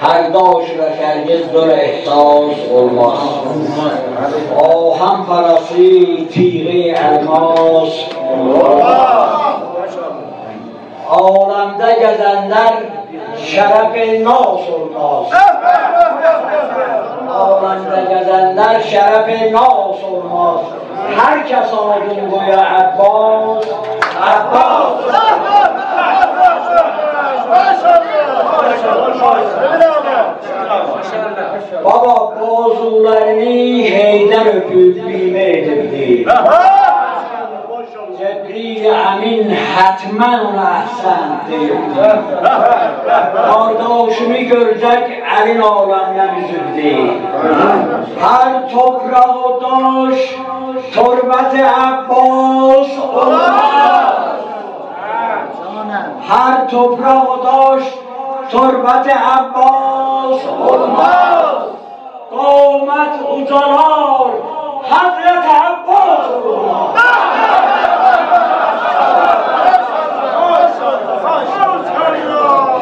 هر داش را کرگز در احساس olmaz آهم پرسی تیغه الماس. عالمده گزندر شرف ناس olmaz عالمده گزندر شرف ناس olmaz هر کس آدون گویا عباس. Baba bozularını heyden öpüp bilme edildi. Amin hatmen ona ahsen deyildi. Kardeşimi görecek elin alemden üzüldü. Her toprağı daş, turbet Abbas olmaz. Her toprağı daş, تربت عباس. حرمت قومت اوزانار حضرت عباس.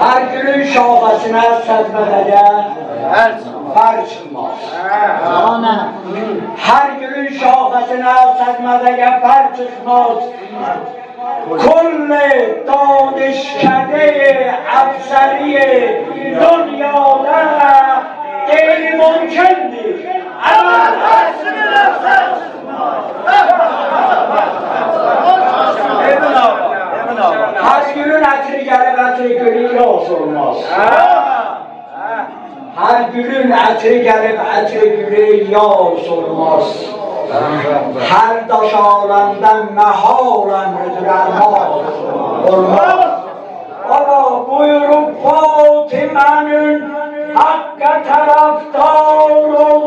هر گلو شاخ از این هست صد مدگر فرش ماست. هر گلو شاخ از این هست صد مدگر فرش ماست. کل داد شاريه دنیا در گلمچندي ممکن سنن مس ما ابل سنن مس ایبنابا ایبنابا هر گيرين اخر ياري راتي گيري یا سورماس هر گيرين اخر ياري راتي هر در ما من حق طرفدارم